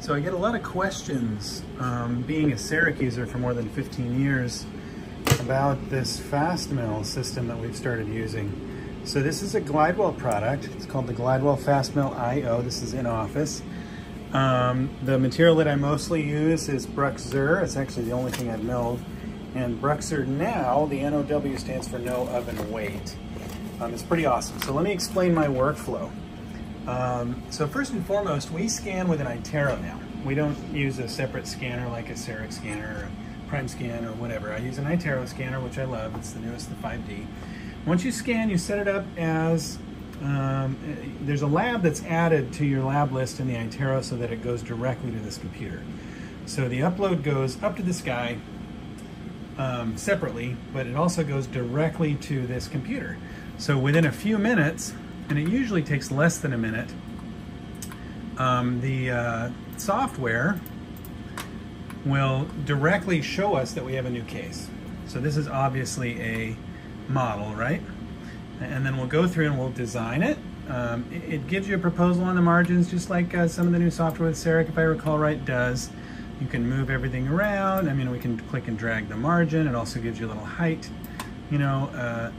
So I get a lot of questions, um, being a CEREC user for more than 15 years, about this fast mill system that we've started using. So this is a Glidewell product. It's called the Glidewell FastMill IO. This is in office. Um, the material that I mostly use is BruxZir. It's actually the only thing I've milled. And BruxZir now, the NOW stands for no oven wait. Um, it's pretty awesome. So let me explain my workflow. Um, so first and foremost, we scan with an iTero now. We don't use a separate scanner like a CEREC scanner or Primescan or whatever. I use an iTero scanner, which I love. It's the newest, the 5D. Once you scan, you set it up as, um, there's a lab that's added to your lab list in the iTero so that it goes directly to this computer. So the upload goes up to this guy um, separately, but it also goes directly to this computer. So within a few minutes, and it usually takes less than a minute, um, the uh, software will directly show us that we have a new case. So this is obviously a model, right? And then we'll go through and we'll design it. Um, it, gives you a proposal on the margins, just like uh, some of the new software with CEREC, if I recall right, does. You can move everything around. I mean, we can click and drag the margin. It also gives you a little height, you know, uh,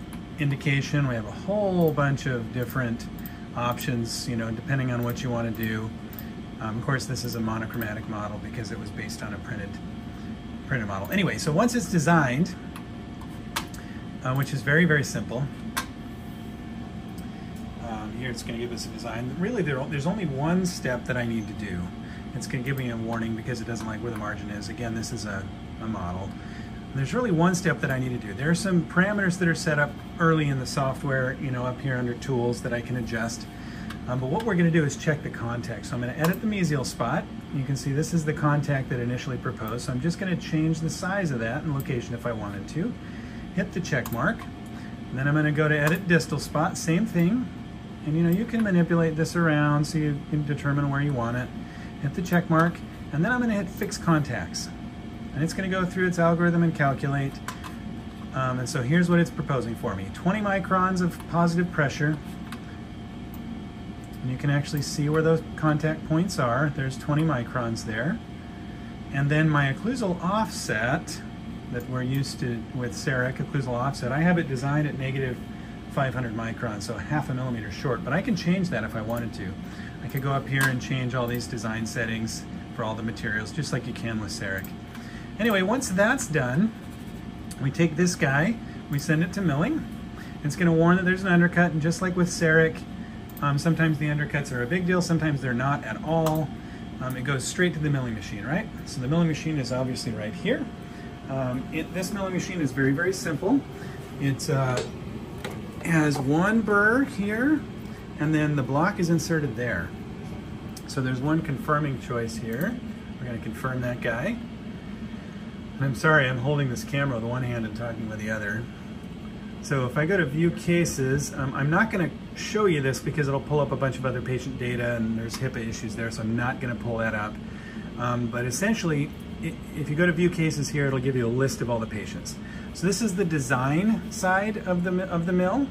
indication. We have a whole bunch of different options, you know, depending on what you want to do. Um, of course, this is a monochromatic model because it was based on a printed printed model. Anyway, so once it's designed, uh, which is very, very simple, um, here it's going to give us a design. Really, there, there's only one step that I need to do. It's going to give me a warning because it doesn't like where the margin is. Again, this is a, a model. There's really one step that I need to do. There are some parameters that are set up early in the software, you know, up here under tools that I can adjust. Um, but what we're going to do is check the contact. So I'm going to edit the mesial spot. You can see this is the contact that initially proposed. So I'm just going to change the size of that and location if I wanted to. Hit the check mark. And then I'm going to go to edit distal spot. Same thing. And you know, you can manipulate this around so you can determine where you want it. Hit the check mark. And then I'm going to hit fix contacts. And it's going to go through its algorithm and calculate. Um, and so here's what it's proposing for me. 20 microns of positive pressure and you can actually see where those contact points are. There's 20 microns there. And then my occlusal offset that we're used to with CEREC occlusal offset, I have it designed at negative 500 microns, so half a millimeter short, but I can change that if I wanted to. I could go up here and change all these design settings for all the materials, just like you can with CEREC. Anyway, once that's done, we take this guy, we send it to milling. It's gonna warn that there's an undercut, and just like with CEREC, um, sometimes the undercuts are a big deal, sometimes they're not at all. Um, it goes straight to the milling machine, right? So the milling machine is obviously right here. Um, it, this milling machine is very, very simple. It uh, has one burr here, and then the block is inserted there. So there's one confirming choice here. We're gonna confirm that guy. I'm sorry, I'm holding this camera with one hand and talking with the other. So if I go to view cases, um, I'm not gonna show you this because it'll pull up a bunch of other patient data and there's HIPAA issues there, so I'm not gonna pull that up. Um, but essentially, if you go to view cases here, it'll give you a list of all the patients. So this is the design side of the, of the mill.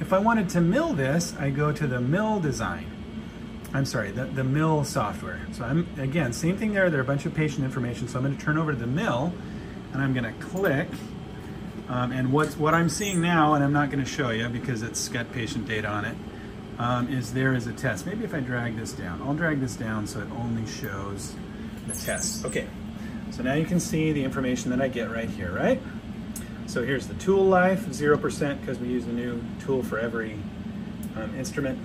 If I wanted to mill this, I go to the mill design. I'm sorry, the, the mill software. So I'm, again, same thing there. There are a bunch of patient information. So I'm gonna turn over to the mill and I'm gonna click um, and what's, what I'm seeing now, and I'm not going to show you because it's got patient data on it, um, is there is a test. Maybe if I drag this down, I'll drag this down so it only shows the test. Okay, so now you can see the information that I get right here, right? So here's the tool life, 0% because we use a new tool for every um, instrument.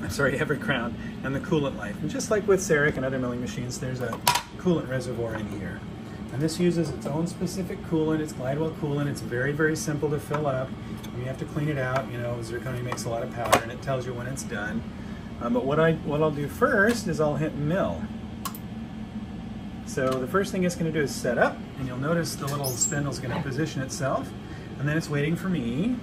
I'm sorry, every crown, and the coolant life. And just like with CEREC and other milling machines, there's a coolant reservoir in here. And this uses its own specific coolant. It's Glidewell coolant. It's very, very simple to fill up. You have to clean it out. You know, zirconia makes a lot of powder and it tells you when it's done. Um, but what, I, what I'll do first is I'll hit mill. So the first thing it's going to do is set up, and you'll notice the little spindle is going to position itself, and then it's waiting for me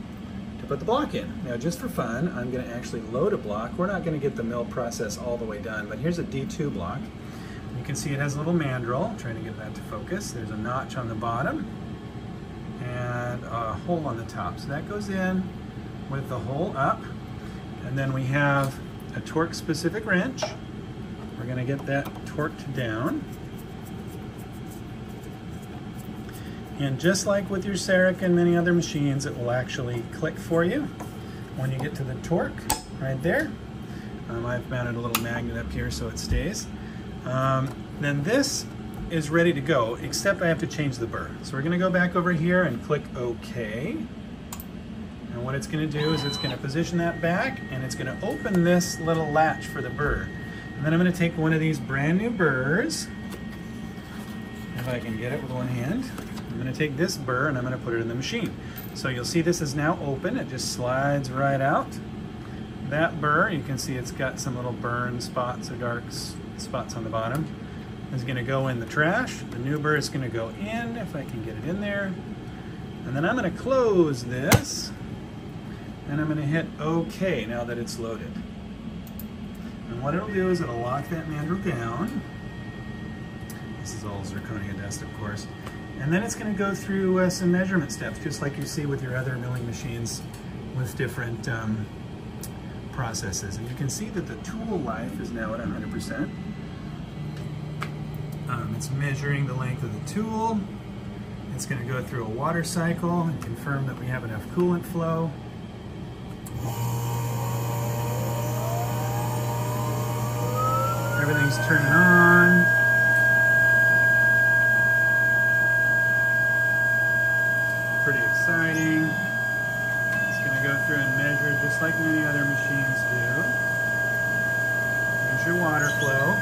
to put the block in. Now just for fun, I'm going to actually load a block. We're not going to get the mill process all the way done, but here's a D2 block. You can see it has a little mandrel. I'm trying to get that to focus. There's a notch on the bottom and a hole on the top. So that goes in with the hole up. And then we have a torque specific wrench. We're we're going to get that torqued down. And just like with your CEREC and many other machines, it will actually click for you when you get to the torque right there. Um, I've mounted a little magnet up here so it stays. Um, then this is ready to go, except I have to change the burr. So we're gonna go back over here and click OK. And what it's gonna do is it's gonna position that back and it's gonna open this little latch for the burr. And then I'm gonna take one of these brand new burrs, if I can get it with one hand. I'm gonna take this burr and I'm gonna put it in the machine. So you'll see this is now open, it just slides right out. That burr, you can see it's got some little burn spots or dark spots on the bottom, is gonna go in the trash. The new burr is gonna go in, if I can get it in there. And then I'm gonna close this and I'm going to hit OK now that it's loaded. And what it'll do is it'll lock that mandrel down. This is all zirconia dust, of course. And then it's going to go through uh, some measurement steps, just like you see with your other milling machines with different um, processes. And you can see that the tool life is now at 100%. Um, it's measuring the length of the tool. It's going to go through a water cycle and confirm that we have enough coolant flow. Everything's turning on. Exciting. It's going to go through and measure just like many other machines do. There's your water flow.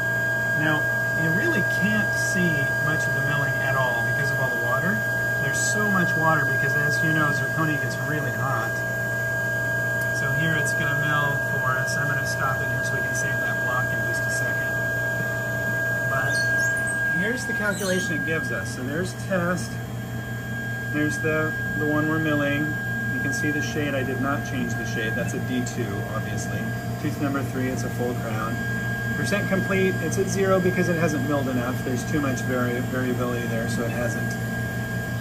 Now, you really can't see much of the milling at all because of all the water. There's so much water because as you know, zirconia gets really hot. So here it's going to mill for us. I'm going to stop it here so we can save that block in just a second. But here's the calculation it gives us. So there's test. There's the, the one we're milling. You can see the shade. I did not change the shade. That's a D2, obviously. Tooth number three, it's a full crown. Percent complete, it's at zero because it hasn't milled enough. There's too much vari variability there, so it hasn't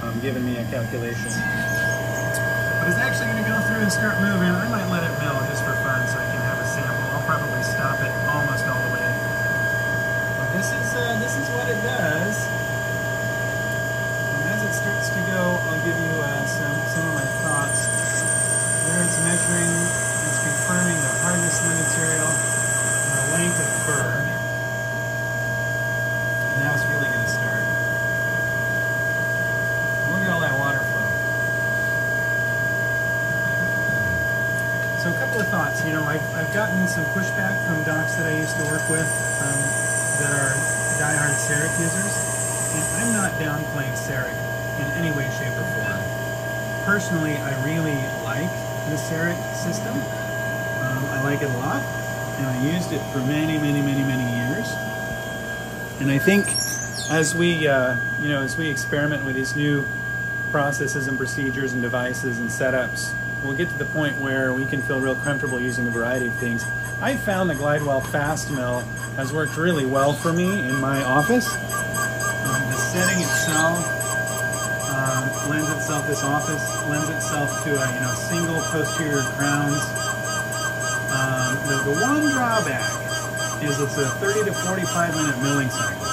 um, given me a calculation. But it's actually going to go through and start moving. I might let it mill just for fun so I can have a sample. I'll probably stop it almost all the way. But this is, uh, this is what it does. Starts to go, I'll give you uh, some, some of my thoughts. There it's measuring, it's confirming the hardness of the material and the length of burr. And now it's really going to start. Look at all that water flow. So a couple of thoughts. You know, I've, I've gotten some pushback from docs that I used to work with um, that are diehard CEREC users. And I'm not downplaying CEREC in any way, shape, or form. Personally, I really like the CEREC system. Um, I like it a lot. And I used it for many, many, many, many years. And I think as we, uh, you know, as we experiment with these new processes and procedures and devices and setups, we'll get to the point where we can feel real comfortable using a variety of things. I found the Glidewell Fast Mill has worked really well for me in my office. Um, the setting itself lends itself, this office lends itself to a you know single posterior crowns. Um, the, the one drawback is it's a 30 to 45 minute milling cycle.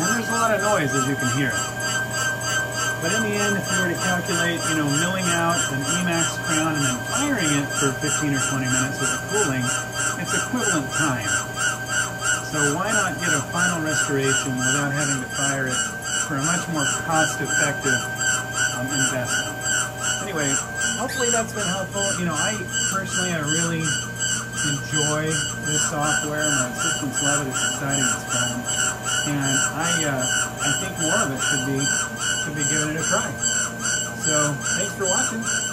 And there's a lot of noise as you can hear. But in the end, if you were to calculate, you know, milling out an Emax crown and then firing it for 15 or 20 minutes with the cooling, it's equivalent time. So why not get a final restoration without having to fire it for a much more cost-effective um, investment? Anyway, hopefully that's been helpful. You know, I personally, I really enjoy this software. My assistants love it. It's exciting. It's fun. And I, uh, I think more of it should be should be giving it a try. So thanks for watching.